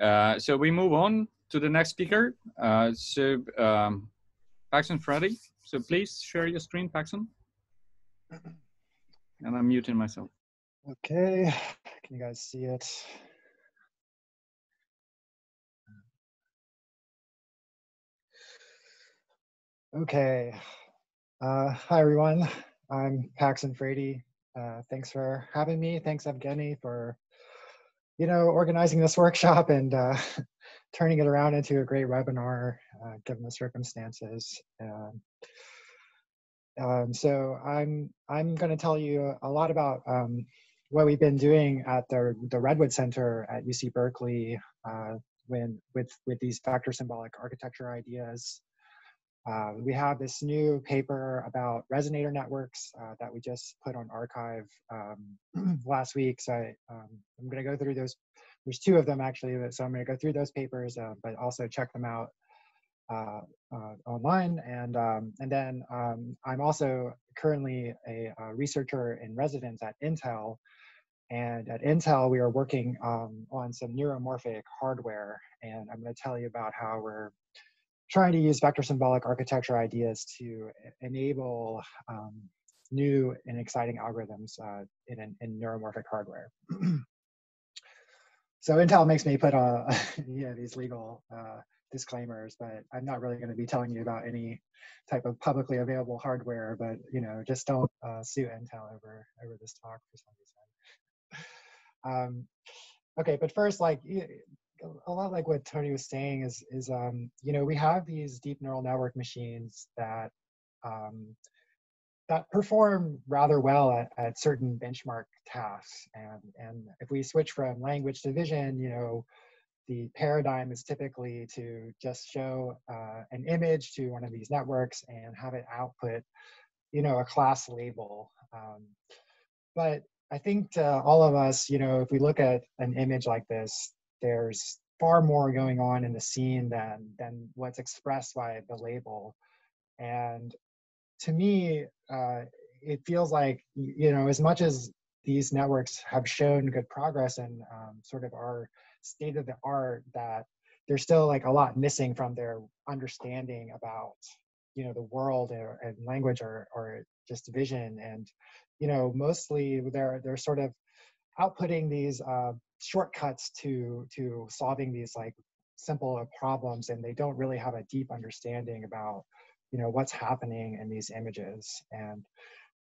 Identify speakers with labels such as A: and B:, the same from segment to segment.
A: Uh, so we move on to the next speaker. Uh, so um, Paxon Frady. So please share your screen, Paxon. And I'm muting myself.
B: Okay, can you guys see it? Okay, uh, hi everyone. I'm Paxon Frady. Uh, thanks for having me. Thanks Evgeny for, you know, organizing this workshop and uh, turning it around into a great webinar, uh, given the circumstances. Um, um, so I'm I'm going to tell you a lot about um, what we've been doing at the the Redwood Center at UC Berkeley uh, when with with these vector symbolic architecture ideas. Uh, we have this new paper about resonator networks uh, that we just put on arXiv um, last week. So I, am um, going to go through those. There's two of them actually, so I'm going to go through those papers, uh, but also check them out uh, uh, online. And, um, and then um, I'm also currently a, a, researcher in residence at Intel. And at Intel, we are working um, on some neuromorphic hardware. And I'm going to tell you about how we're trying to use vector symbolic architecture ideas to enable um, new and exciting algorithms uh, in, in neuromorphic hardware. so Intel makes me put uh, these legal uh, disclaimers, but I'm not really going to be telling you about any type of publicly available hardware. But you know, just don't uh, sue Intel over over this talk for some reason. Um, okay, but first, like a lot like what Tony was saying is is um, you know we have these deep neural network machines that um, that perform rather well at, at certain benchmark tasks and and if we switch from language to vision you know the paradigm is typically to just show uh, an image to one of these networks and have it output, you know, a class label. Um, but I think all of us, you know, if we look at an image like this, there's far more going on in the scene than than what's expressed by the label. And to me, uh, it feels like you know, as much as these networks have shown good progress and um, sort of are state of the art that there's still like a lot missing from their understanding about you know the world or, and language or or just vision and you know mostly they're they're sort of outputting these uh, shortcuts to to solving these like simple problems and they don't really have a deep understanding about you know what's happening in these images. And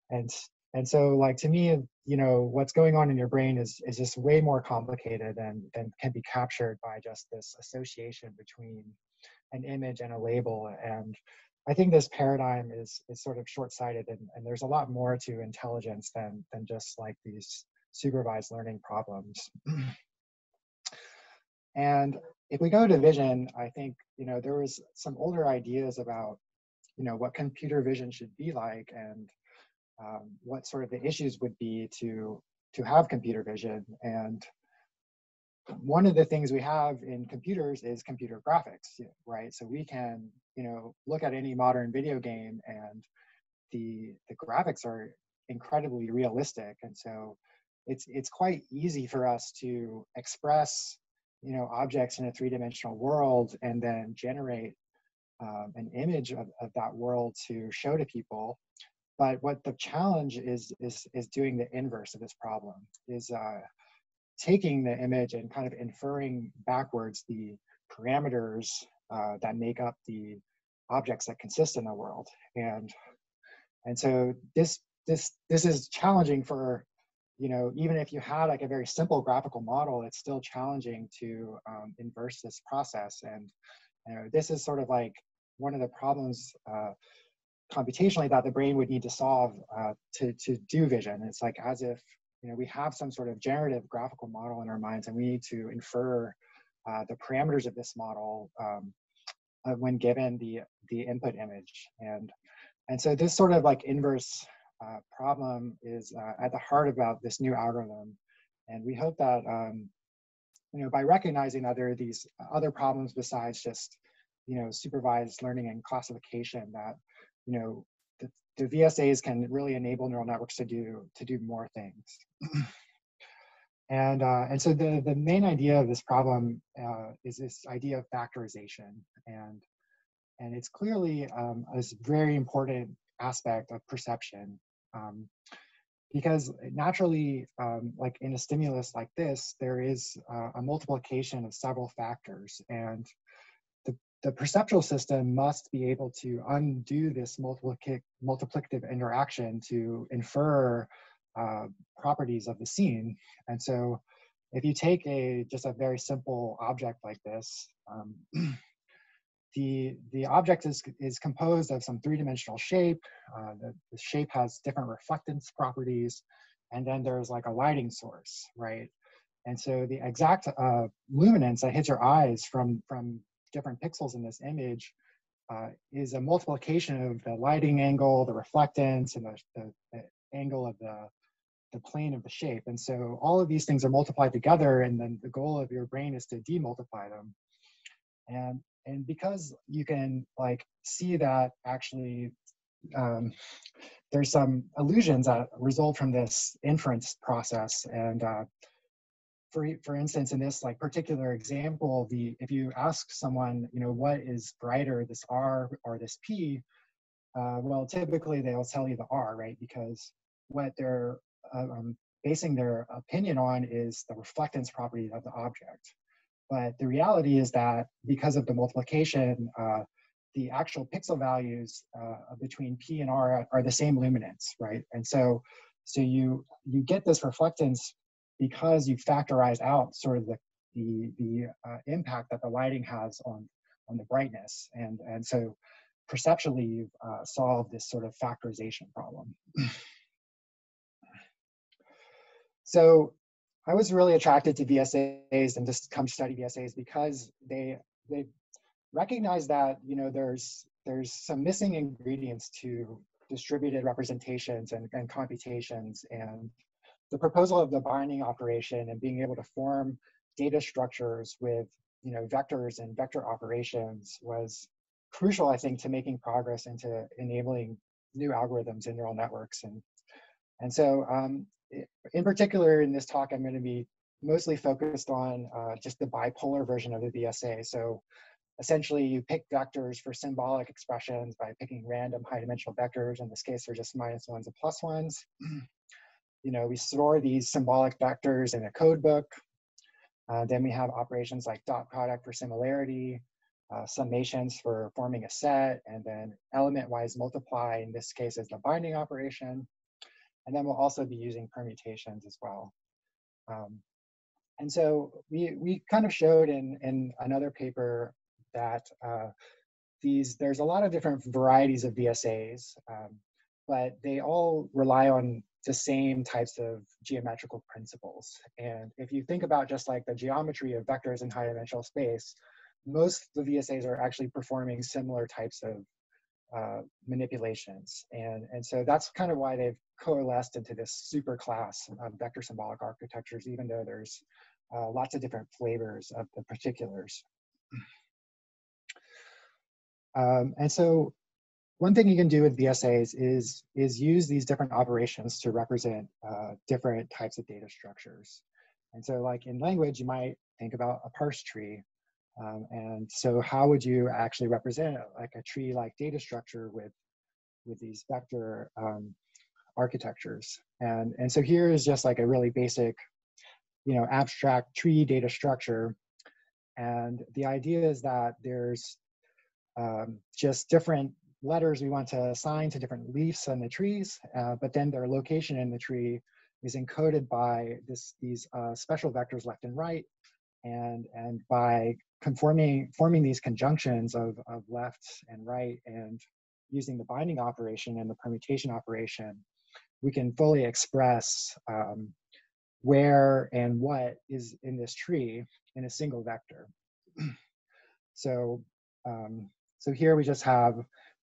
B: and and so like to me you know what's going on in your brain is is just way more complicated than than can be captured by just this association between an image and a label. And i think this paradigm is is sort of short-sighted and, and there's a lot more to intelligence than than just like these supervised learning problems. And if we go to vision i think you know there was some older ideas about you know what computer vision should be like and um, what sort of the issues would be to to have computer vision. And one of the things we have in computers is computer graphics right? So we can you know look at any modern video game and the the graphics are incredibly realistic. And so it's it's quite easy for us to express you know objects in a three-dimensional world and then generate um, an image of, of that world to show to people. But what the challenge is is is doing the inverse of this problem is uh, taking the image and kind of inferring backwards the parameters uh, that make up the objects that consist in the world. And and so this this this is challenging for you know even if you had like a very simple graphical model it's still challenging to um, inverse this process and you know this is sort of like one of the problems uh, computationally that the brain would need to solve uh, to, to do vision. It's like as if you know we have some sort of generative graphical model in our minds and we need to infer uh, the parameters of this model um, uh, when given the, the input image. And, and so this sort of like inverse uh, problem is uh, at the heart about this new algorithm. And we hope that um, you know, by recognizing that there are these other problems besides just you know, supervised learning and classification that you know, the, the VSAs can really enable neural networks to do to do more things. And, uh, and so the, the main idea of this problem uh, is this idea of factorization. And, and it's clearly um, a very important aspect of perception. Um, because naturally, um, like in a stimulus like this, there is uh, a multiplication of several factors. And the, the perceptual system must be able to undo this multiplic multiplicative interaction to infer uh, properties of the scene. And so if you take a just a very simple object like this, um, the, the object is, is composed of some three-dimensional shape. Uh, the, the, shape has different reflectance properties. And then there's like a lighting source, right? And so the exact uh, luminance that hits your eyes from, from different pixels in this image uh, is a multiplication of the lighting angle, the reflectance, and the, the, the angle of the, the plane of the shape. And so all of these things are multiplied together, and then the goal of your brain is to demultiply them. And and because you can like see that actually um, there's some illusions that result from this inference process. And uh, for, for instance in this like particular example the if you ask someone you know what is brighter this r or this p uh, well typically they'll tell you the r right? Because what they're uh, um, basing their opinion on is the reflectance property of the object but the reality is that because of the multiplication, uh, the actual pixel values uh, between P and R are the same luminance, right? And so, so you you get this reflectance because you factorize out sort of the the, the uh, impact that the lighting has on on the brightness, and and so perceptually you've uh, solved this sort of factorization problem. so I was really attracted to VSAs and just come study VSAs because they they recognize that you know there's there's some missing ingredients to distributed representations and, and computations. And the proposal of the binding operation and being able to form data structures with you know vectors and vector operations was crucial i think to making progress into enabling new algorithms in neural networks. And and so um, in particular, in this talk, I'm going to be mostly focused on uh, just the bipolar version of the VSA. So essentially, you pick vectors for symbolic expressions by picking random high-dimensional vectors. In this case, they're just minus ones and plus ones. you know, we store these symbolic vectors in a code book. Uh, then we have operations like dot product for similarity, uh, summations for forming a set, and then element-wise multiply, in this case, is the binding operation. And then we'll also be using permutations as well. Um, and so we, we kind of showed in, in another paper that uh, these there's a lot of different varieties of VSAs, um, but they all rely on the same types of geometrical principles. And if you think about just like the geometry of vectors in high dimensional space, most of the VSAs are actually performing similar types of uh, manipulations. And, and so that's kind of why they've coalesced into this super class of vector symbolic architectures, even though there's uh, lots of different flavors of the particulars. Um, and so one thing you can do with VSAs is, is use these different operations to represent uh, different types of data structures. And so like in language, you might think about a parse tree um, and so how would you actually represent like a tree-like data structure with, with these vector um, architectures? And, and so here is just like a really basic, you know, abstract tree data structure. And the idea is that there's um, just different letters we want to assign to different leaves on the trees, uh, but then their location in the tree is encoded by this, these uh, special vectors left and right. And, and by conforming forming these conjunctions of, of left and right and using the binding operation and the permutation operation, we can fully express um, where and what is in this tree in a single vector. so, um, so here we just have,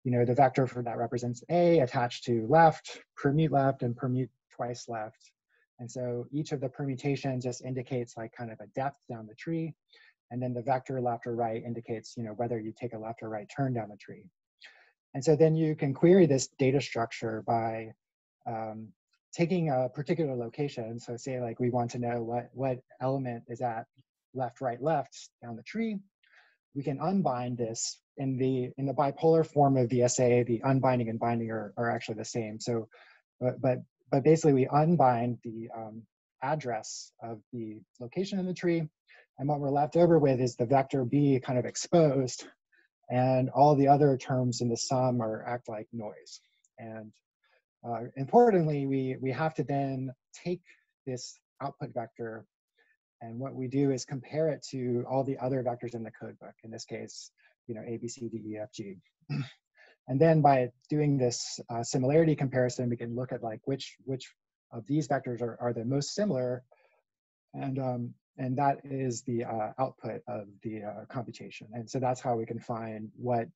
B: you know, the vector for that represents A attached to left, permute left, and permute twice left. And so each of the permutations just indicates like kind of a depth down the tree. And then the vector left or right indicates you know, whether you take a left or right turn down the tree. And so then you can query this data structure by um, taking a particular location, so say like we want to know what, what element is at left, right, left down the tree, we can unbind this in the in the bipolar form of VSA, the unbinding and binding are, are actually the same. So, but but but basically we unbind the um, address of the location in the tree, and what we're left over with is the vector B kind of exposed, and all the other terms in the sum are act like noise. And uh, importantly, we, we have to then take this output vector and what we do is compare it to all the other vectors in the codebook, in this case, you know, A, B, C, D, E, F, G. and then by doing this uh, similarity comparison, we can look at like which, which of these vectors are, are the most similar. And, um, and that is the uh, output of the uh, computation. And so that's how we can find what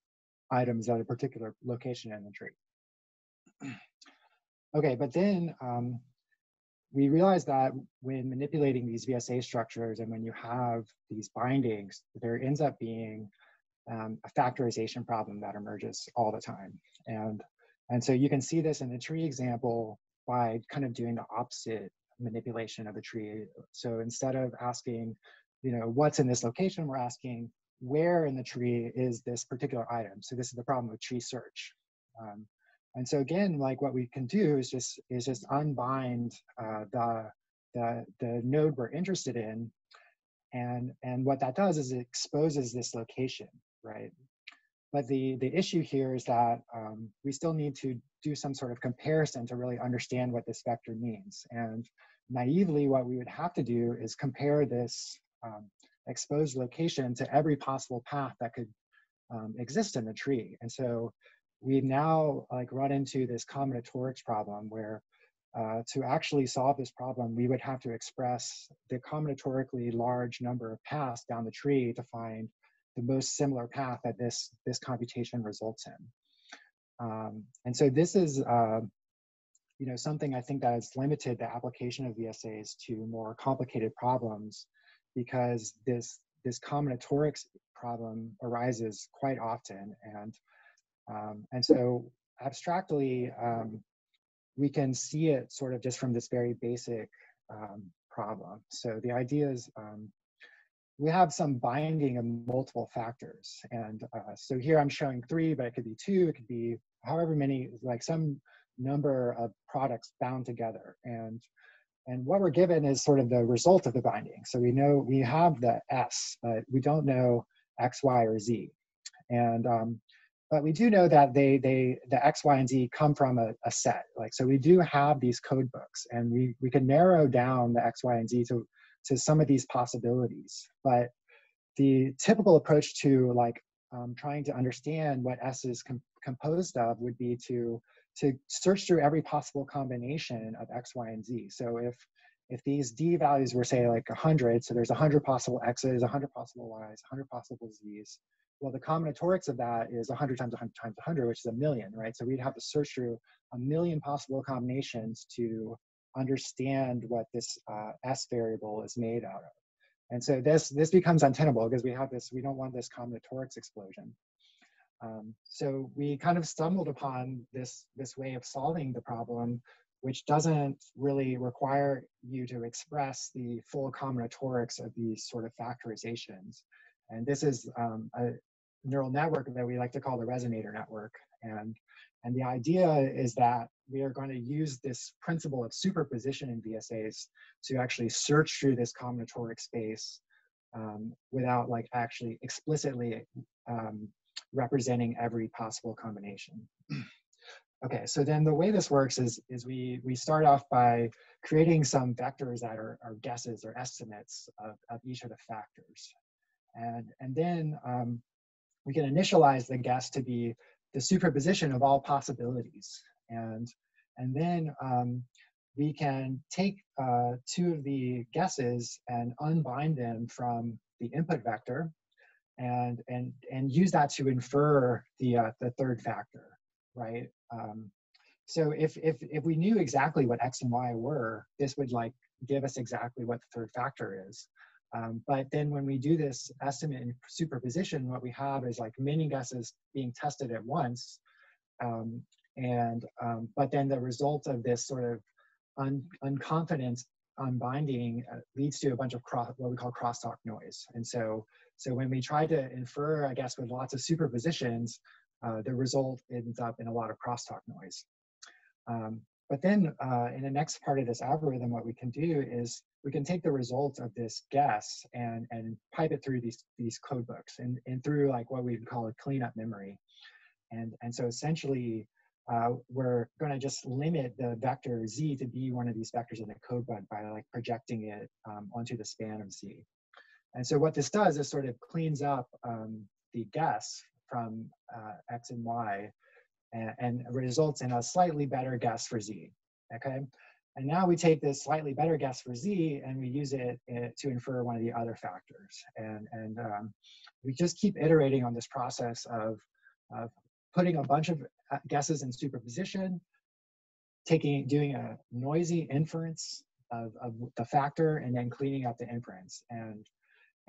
B: items at a particular location in the tree. Okay, but then um, we realized that when manipulating these VSA structures and when you have these bindings, there ends up being um, a factorization problem that emerges all the time. And, and so you can see this in the tree example by kind of doing the opposite manipulation of the tree. So instead of asking, you know, what's in this location, we're asking where in the tree is this particular item. So this is the problem with tree search. Um, and so again, like what we can do is just is just unbind uh, the, the the node we're interested in, and and what that does is it exposes this location, right? But the the issue here is that um, we still need to do some sort of comparison to really understand what this vector means. And naively, what we would have to do is compare this um, exposed location to every possible path that could um, exist in the tree. And so we now like run into this combinatorics problem where uh, to actually solve this problem, we would have to express the combinatorically large number of paths down the tree to find the most similar path that this, this computation results in. Um, and so this is, uh, you know, something I think that has limited the application of VSAs to more complicated problems because this, this combinatorics problem arises quite often. And um, and so abstractly, um, we can see it sort of just from this very basic um, problem. So the idea is um, we have some binding of multiple factors. And uh, so here I'm showing three, but it could be two, it could be however many, like some number of products bound together. And and what we're given is sort of the result of the binding. So we know we have the S, but we don't know X, Y, or Z. And um, but we do know that they they the x y and z come from a, a, set like so we do have these code books and we we can narrow down the x y and z to to some of these possibilities but the typical approach to like um, trying to understand what s is com composed of would be to to search through every possible combination of x y and z so if if these d values were say like 100 so there's 100 possible x's 100 possible y's 100 possible z's well, the combinatorics of that is 100 times 100 times 100, which is a million, right? So we'd have to search through a million possible combinations to understand what this uh, S variable is made out of. And so this, this becomes untenable because we have this, we don't want this combinatorics explosion. Um, so we kind of stumbled upon this, this way of solving the problem, which doesn't really require you to express the full combinatorics of these sort of factorizations. And this is um, a, neural network that we like to call the resonator network. And, and the idea is that we are going to use this principle of superposition in VSAs to actually search through this combinatoric space um, without like actually explicitly um, representing every possible combination. okay, so then the way this works is, is we, we start off by creating some vectors that are, are guesses or estimates of, of each of the factors. And, and then um, we can initialize the guess to be the superposition of all possibilities. And, and then um, we can take uh, two of the guesses and unbind them from the input vector and, and, and use that to infer the, uh, the third factor, right? Um, so if, if, if we knew exactly what x and y were, this would like give us exactly what the third factor is. Um, but then when we do this estimate in superposition, what we have is like many guesses being tested at once. Um, and um, but then the result of this sort of un, unconfidence unbinding uh, leads to a bunch of cross, what we call crosstalk noise. And so, so when we try to infer, I guess, with lots of superpositions, uh, the result ends up in a lot of crosstalk noise. Um, but then uh, in the next part of this algorithm, what we can do is we can take the results of this guess and, and pipe it through these, these code books and, and through like what we'd call a cleanup memory. And, and so essentially, uh, we're going to just limit the vector z to be one of these vectors in the code book by like projecting it um, onto the span of z. And so what this does is sort of cleans up um, the guess from uh, x and y and, and, results in a slightly better guess for z, okay? And now we take this slightly better guess for z and we use it uh, to infer one of the other factors. And, and um, we just keep iterating on this process of, of putting a bunch of uh, guesses in superposition, taking doing a noisy inference of, of the factor and then cleaning up the inference. And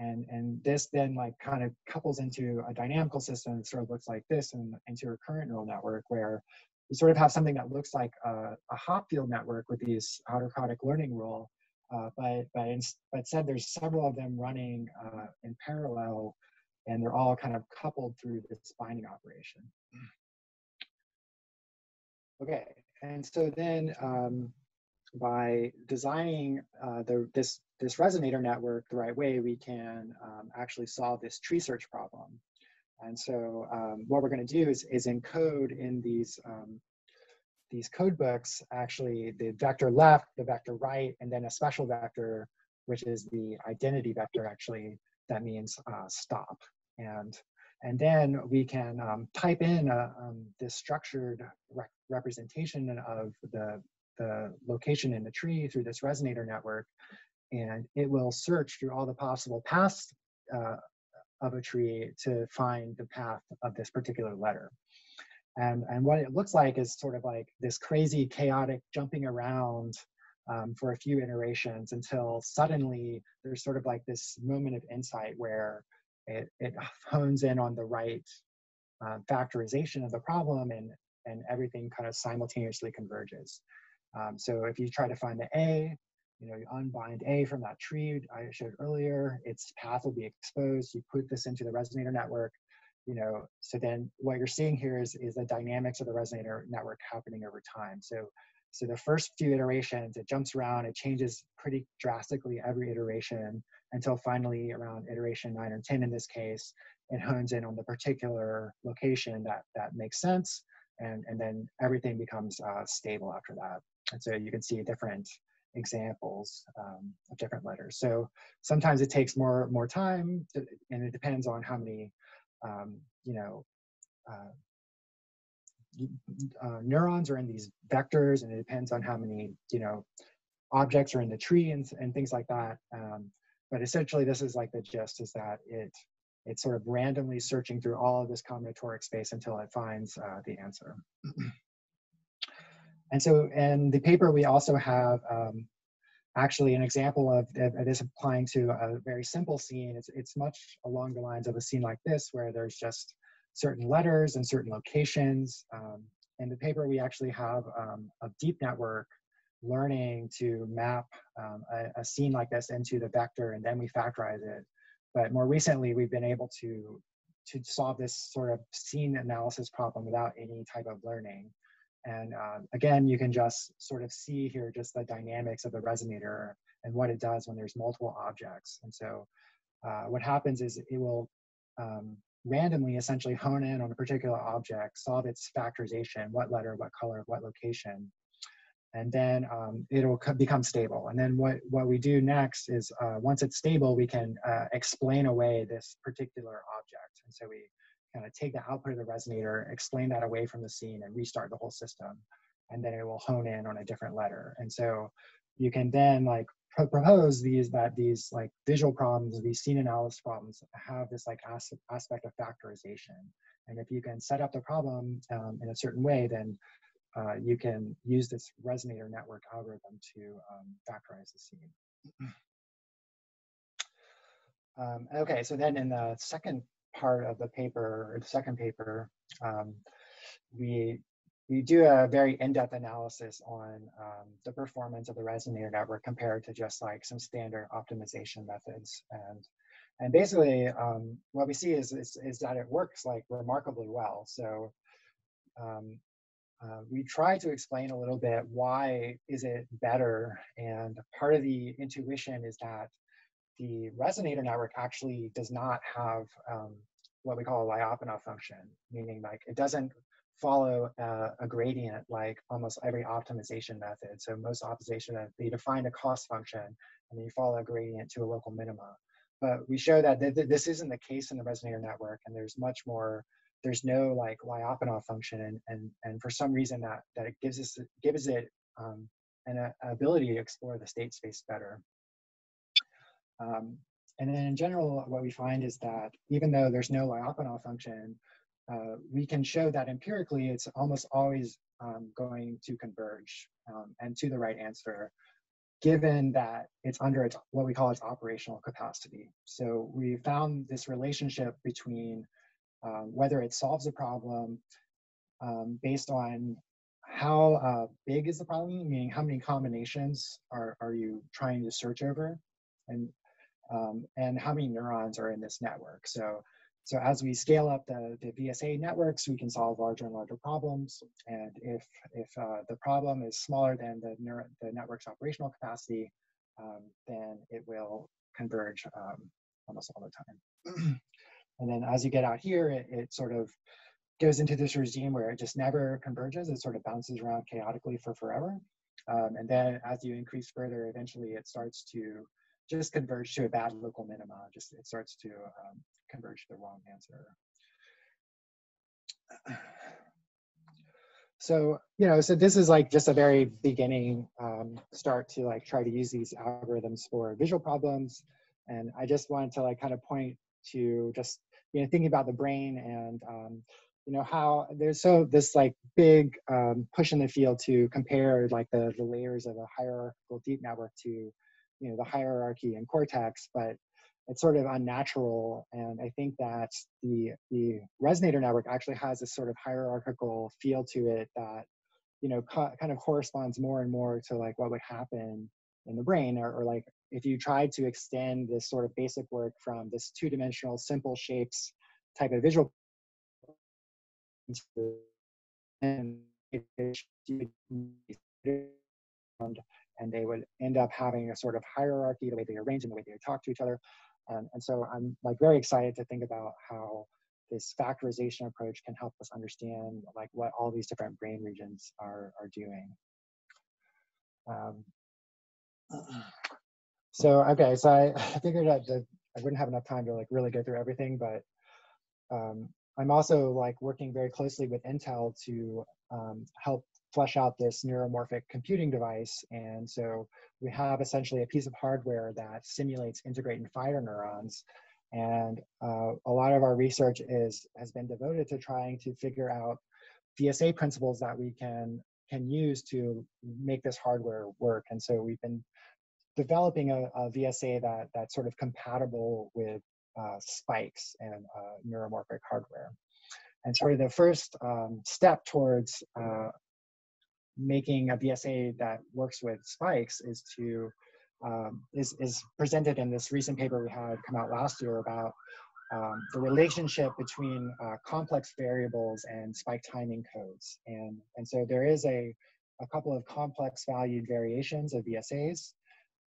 B: and and this then like kind of couples into a dynamical system that sort of looks like this and into a recurrent neural network where you sort of have something that looks like a, a Hopfield network with these outer product learning rule, uh, but but, in, but said there's several of them running uh, in parallel, and they're all kind of coupled through this binding operation. Okay, and so then um, by designing uh, the, this, this resonator network the right way, we can um, actually solve this tree search problem. And so um, what we're going to do is, is encode in these, um, these code books actually the vector left, the vector right, and then a special vector, which is the identity vector actually, that means uh, stop. And and then we can um, type in a, um, this structured re representation of the, the location in the tree through this resonator network. And it will search through all the possible paths uh, of a tree to find the path of this particular letter. And, and what it looks like is sort of like this crazy, chaotic jumping around um, for a few iterations until suddenly there's sort of like this moment of insight where it, it hones in on the right uh, factorization of the problem and, and everything kind of simultaneously converges. Um, so if you try to find the A, you know, you unbind A from that tree I showed earlier, its path will be exposed. You put this into the resonator network, you know, so then what you're seeing here is, is the dynamics of the resonator network happening over time. So, so the first few iterations, it jumps around, it changes pretty drastically every iteration until finally around iteration nine or 10 in this case, it hones in on the particular location that, that makes sense. And, and then everything becomes uh, stable after that. And so you can see different examples um, of different letters. So sometimes it takes more, more time to, and it depends on how many, um, you know, uh, uh, neurons are in these vectors and it depends on how many, you know, objects are in the tree and, and things like that. Um, but essentially this is like the gist is that it it's sort of randomly searching through all of this combinatoric space until it finds uh, the answer. and so in the paper, we also have um, actually an example of, of, this applying to a very simple scene. It's, it's much along the lines of a scene like this, where there's just certain letters and certain locations. Um, in the paper, we actually have um, a deep network learning to map um, a, a, scene like this into the vector and then we factorize it. But more recently, we've been able to, to solve this sort of scene analysis problem without any type of learning. And uh, again, you can just sort of see here just the dynamics of the resonator and what it does when there's multiple objects. And so uh, what happens is it will um, randomly essentially hone in on a particular object, solve its factorization, what letter, what color, what location, and then um, it'll become stable. And then what, what we do next is uh, once it's stable, we can uh, explain away this particular object. And so we kind of take the output of the resonator, explain that away from the scene and restart the whole system. And then it will hone in on a different letter. And so you can then like pro propose these, that these like visual problems, these scene analysis problems have this like as aspect of factorization. And if you can set up the problem um, in a certain way, then uh, you can use this resonator network algorithm to um, factorize the scene. Um, okay, so then in the second part of the paper, or the second paper, um, we we do a very in-depth analysis on um, the performance of the resonator network compared to just like some standard optimization methods. And and basically, um, what we see is, is, is that it works like remarkably well. So um, uh, we try to explain a little bit why is it better, and part of the intuition is that the resonator network actually does not have um, what we call a Lyapunov function, meaning like it doesn't follow a, a, gradient like almost every optimization method. So most optimization they define a cost function and then you follow a gradient to a local minima. But we show that th this isn't the case in the resonator network, and there's much more. There's no like Lyapunov function, and and and for some reason that that it gives us gives it um, an uh, ability to explore the state space better. Um, and then in general, what we find is that even though there's no Lyapunov function, uh, we can show that empirically it's almost always um, going to converge um, and to the right answer given that it's under its, what we call its operational capacity. So we found this relationship between um, whether it solves a problem um, based on how uh, big is the problem, meaning how many combinations are, are you trying to search over, and, um, and how many neurons are in this network. So so as we scale up the, the VSA networks, we can solve larger and larger problems. And if, if uh, the problem is smaller than the, the network's operational capacity, um, then it will converge um, almost all the time. and then as you get out here, it, it sort of goes into this regime where it just never converges. It sort of bounces around chaotically for forever. Um, and then as you increase further, eventually it starts to just converge to a bad local minima. Just it starts to um, converge to the wrong answer. So, you know, so this is like just a very beginning um, start to like try to use these algorithms for visual problems. And I just wanted to like kind of point to just, you know, thinking about the brain and, um, you know, how there's so this like big um, push in the field to compare like the, the layers of a hierarchical deep network to, you know, the hierarchy and cortex. But it's sort of unnatural. And I think that the, the resonator network actually has this sort of hierarchical feel to it that, you know, kind of corresponds more and more to like what would happen in the brain or, or like if you tried to extend this sort of basic work from this two-dimensional simple shapes type of visual and and they would end up having a sort of hierarchy, the way they arrange and the way they talk to each other. Um, and so I'm like very excited to think about how this factorization approach can help us understand like what all these different brain regions are, are doing. Um, so, okay, so I, figured that I wouldn't have enough time to like really go through everything, but um, I'm also like working very closely with Intel to um, help flesh out this neuromorphic computing device. And so we have essentially a piece of hardware that simulates integrate and fire neurons. And uh, a lot of our research is has been devoted to trying to figure out VSA principles that we can can use to make this hardware work. And so we've been developing a, a VSA that that's sort of compatible with uh, spikes and uh, neuromorphic hardware. And sort of the first um, step towards uh, making a VSA that works with spikes is to um, is, is presented in this recent paper we had come out last year about um, the relationship between uh, complex variables and spike timing codes. And, and so there is a, a couple of complex valued variations of VSAs.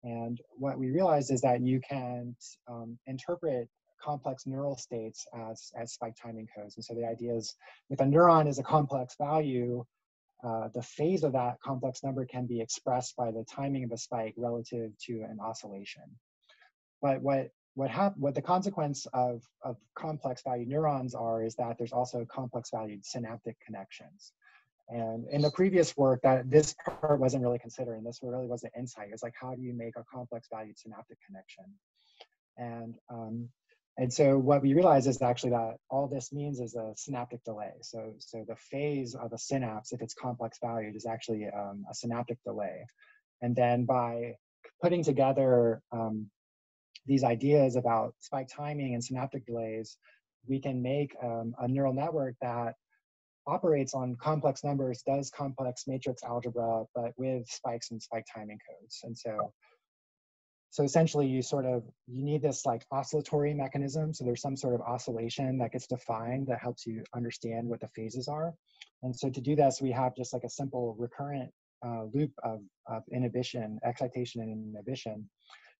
B: And what we realized is that you can um, interpret complex neural states as, as spike timing codes. And so the idea is if a neuron is a complex value, uh, the phase of that complex number can be expressed by the timing of a spike relative to an oscillation. But what what hap- what the consequence of, of complex valued neurons are is that there's also complex valued synaptic connections. And in the previous work, that this part wasn't really considered, and this really was an insight. It's like how do you make a complex valued synaptic connection? And um, and so what we realize is actually that all this means is a synaptic delay. So, so the phase of a synapse, if it's complex valued, is actually um, a synaptic delay. And then by putting together um, these ideas about spike timing and synaptic delays, we can make um, a neural network that operates on complex numbers, does complex matrix algebra, but with spikes and spike timing codes. And so, so essentially you sort of, you need this like oscillatory mechanism. So there's some sort of oscillation that gets defined that helps you understand what the phases are. And so to do this, we have just like a simple recurrent uh, loop of, of inhibition, excitation and inhibition.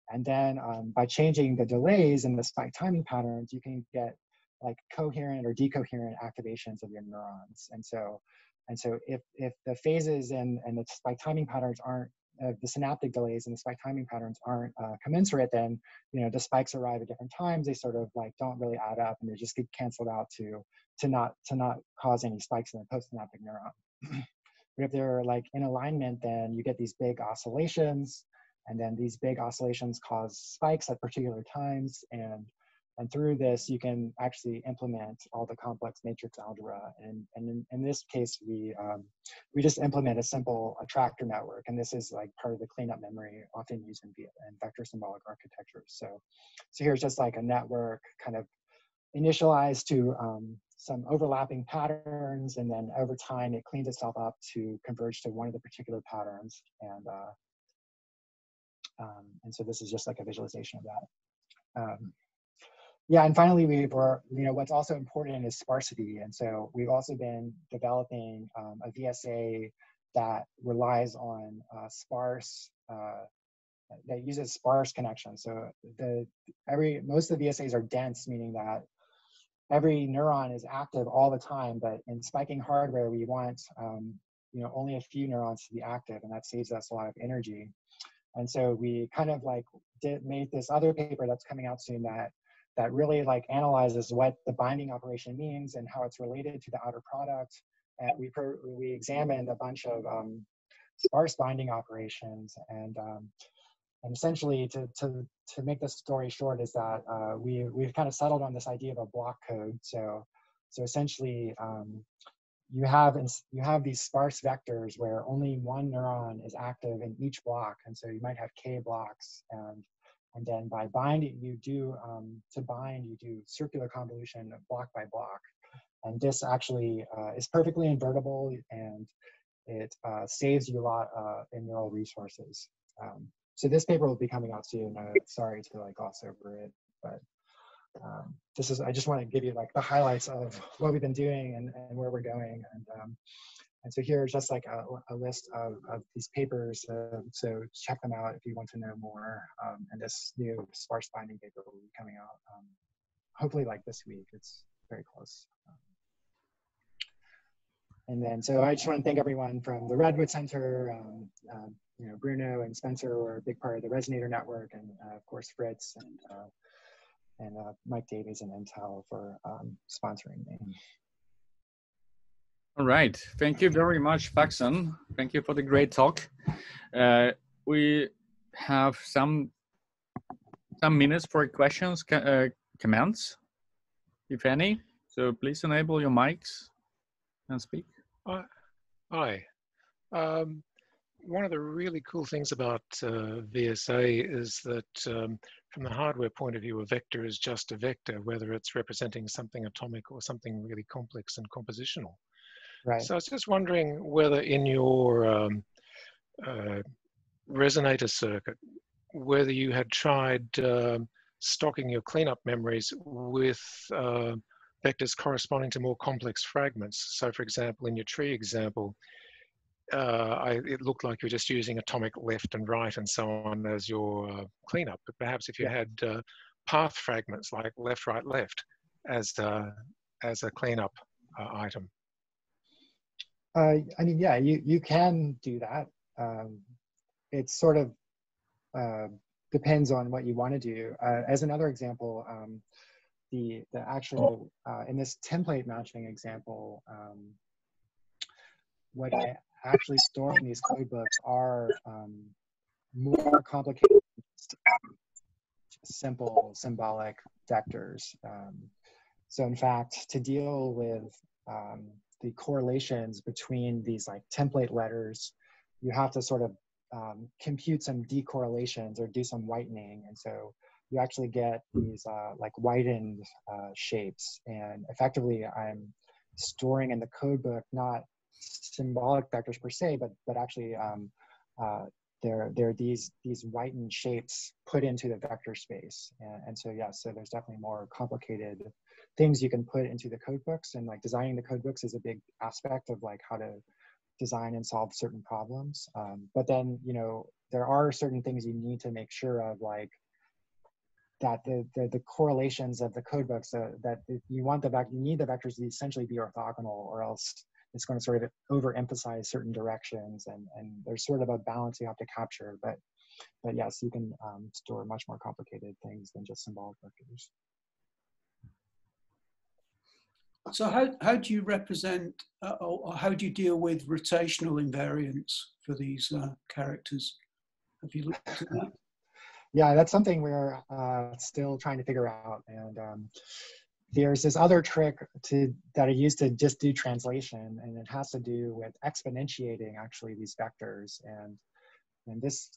B: And then um, by changing the delays and the spike timing patterns, you can get like coherent or decoherent activations of your neurons. And so, and so if, if the phases and, and the spike timing patterns aren't, uh, the synaptic delays and the spike timing patterns aren't uh, commensurate, then, you know, the spikes arrive at different times. They sort of like don't really add up and they just get canceled out to, to not, to not cause any spikes in the postsynaptic neuron. but if they're like in alignment, then you get these big oscillations and then these big oscillations cause spikes at particular times and and through this, you can actually implement all the complex matrix algebra. And, and in, in this case, we, um, we just implement a simple attractor network. And this is like part of the cleanup memory often used in, in vector symbolic architectures. So, so here's just like a network kind of initialized to um, some overlapping patterns. And then over time, it cleans itself up to converge to one of the particular patterns. And, uh, um, and so this is just like a visualization of that. Um, yeah, and finally, we were, you know, what's also important is sparsity. And so we've also been developing um, a VSA that relies on uh, sparse, uh, that uses sparse connections. So the every most of the VSAs are dense, meaning that every neuron is active all the time. But in spiking hardware, we want um, you know only a few neurons to be active, and that saves us a lot of energy. And so we kind of like did made this other paper that's coming out soon that that really like analyzes what the binding operation means and how it's related to the outer product. And we, we examined a bunch of um, sparse binding operations and um, and essentially to, to, to make the story short is that uh, we, we've kind of settled on this idea of a block code. So, so essentially um, you have, you have these sparse vectors where only one neuron is active in each block. And so you might have K blocks and and then by binding, you do, um, to bind, you do circular convolution block by block. And this actually uh, is perfectly invertible and it uh, saves you a lot uh, in neural resources. Um, so this paper will be coming out soon. Uh, sorry to like gloss over it, but um, this is, I just want to give you like the highlights of what we've been doing and, and where we're going. And um, and so here's just like a, a list of, of these papers. Uh, so check them out if you want to know more. Um, and this new sparse binding paper will be coming out um, hopefully like this week. It's very close. Um, and then, so I just want to thank everyone from the Redwood Center, uh, you know, Bruno and Spencer were a big part of the Resonator Network, and uh, of course Fritz and uh, and uh, Mike Davies and Intel for um, sponsoring me.
A: All right. Thank you very much, Paxon. Thank you for the great talk. Uh, we have some some minutes for questions, uh, comments, if any. So please enable your mics and speak.
C: Uh, hi. Um, one of the really cool things about uh, VSA is that um, from the hardware point of view, a vector is just a vector, whether it's representing something atomic or something really complex and compositional.
B: Right.
C: So I was just wondering whether in your um, uh, resonator circuit, whether you had tried um, stocking your cleanup memories with uh, vectors corresponding to more complex fragments. So for example, in your tree example, uh, I, it looked like you were just using atomic left and right and so on as your uh, cleanup. But perhaps if you had uh, path fragments like left, right, left as, uh, as a cleanup uh, item.
B: Uh, I mean, yeah, you, you can do that. Um, it sort of uh, depends on what you want to do. Uh, as another example, um, the, the actual, uh, in this template matching example, um, what I actually store in these code books are um, more complicated, simple symbolic vectors. Um, so in fact, to deal with um, the correlations between these like template letters, you have to sort of um, compute some decorrelations or do some whitening. And so you actually get these uh, like whitened uh, shapes. And effectively, I'm storing in the code book not symbolic vectors per se, but but actually um, uh, there there are these these whitened shapes put into the vector space, and, and so yeah, so there's definitely more complicated things you can put into the code books, and like designing the code books is a big aspect of like how to design and solve certain problems. Um, but then you know there are certain things you need to make sure of like that the, the, the correlations of the code books uh, that you want the vector, you need the vectors to essentially be orthogonal or else it's going to sort of overemphasize certain directions and, and there's sort of a balance you have to capture. But, but yes, you can um, store much more complicated things than just symbolic vectors.
D: So how, how do you represent uh, or how do you deal with rotational invariance for these uh, characters? Have you looked at that?
B: yeah, that's something we're uh, still trying to figure out. And um, there's this other trick to that I use to just do translation, and it has to do with exponentiating actually these vectors. And and this,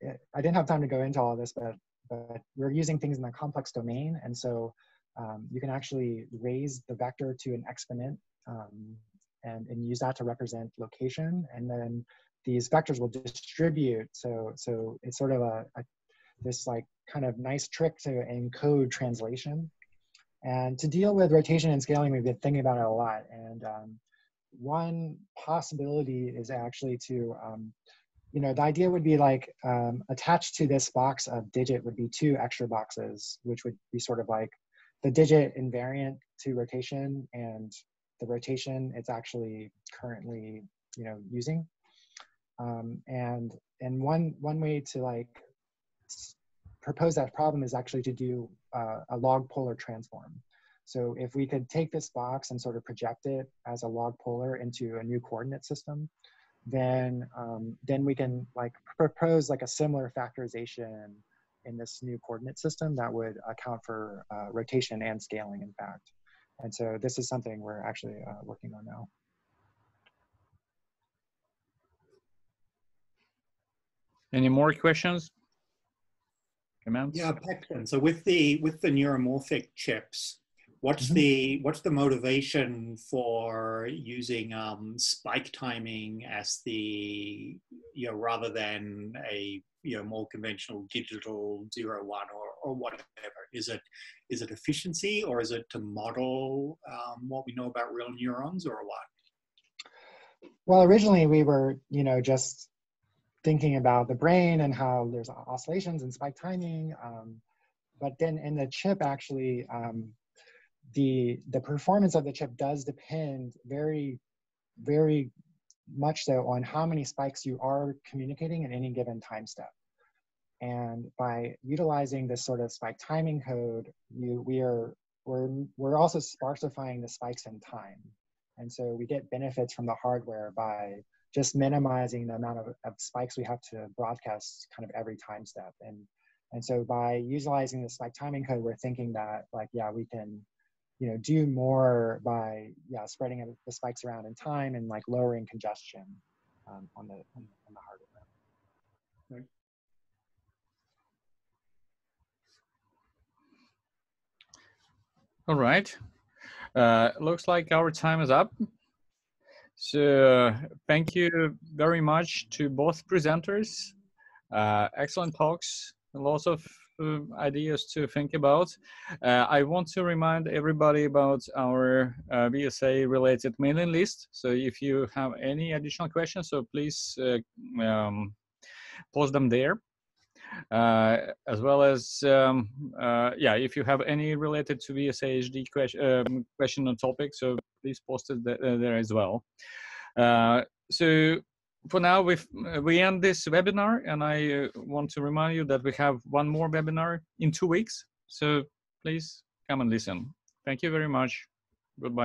B: it, I didn't have time to go into all this, but but we're using things in the complex domain, and so um, you can actually raise the vector to an exponent um, and, and use that to represent location, and then these vectors will distribute. So so it's sort of a, a this like kind of nice trick to encode translation. And to deal with rotation and scaling, we've been thinking about it a lot. And um, one possibility is actually to, um, you know, the idea would be like um, attached to this box of digit would be two extra boxes, which would be sort of like the digit invariant to rotation and the rotation it's actually currently, you know, using. Um, and and one one way to like propose that problem is actually to do uh, a log polar transform. So if we could take this box and sort of project it as a log polar into a new coordinate system, then um, then we can like propose like a similar factorization in this new coordinate system that would account for uh, rotation and scaling, in fact. And so this is something we're actually uh, working on now.
A: Any more questions?
E: Comments? Yeah, excellent. So with the with the neuromorphic chips, what's mm -hmm. the what's the motivation for using um, spike timing as the you know rather than a you know more conventional digital zero one or or whatever? Is it is it efficiency or is it to model um, what we know about real neurons or what?
B: Well, originally we were you know just thinking about the brain and how there's oscillations and spike timing. Um, but then in the chip, actually, um, the the performance of the chip does depend very, very much so on how many spikes you are communicating in any given time step. And by utilizing this sort of spike timing code, you we are we're we're also sparsifying the spikes in time. And so we get benefits from the hardware by just minimizing the amount of, of spikes we have to broadcast kind of every time step. And, and so by utilizing the spike timing code, we're thinking that like, yeah, we can, you know, do more by, yeah, spreading the spikes around in time and like lowering congestion um, on, the, on, the hardware.
A: All right. Uh, looks like our time is up. So thank you very much to both presenters. Uh, excellent talks, lots of uh, ideas to think about. Uh, I want to remind everybody about our uh, VSA related mailing list. So if you have any additional questions, so please uh, um, post them there. Uh, as well as um, uh, yeah if you have any related to VSA HD question, um, question or topic so please post it th there as well. Uh, so for now we we end this webinar and I uh, want to remind you that we have one more webinar in two weeks. So please come and listen. Thank you very much. Goodbye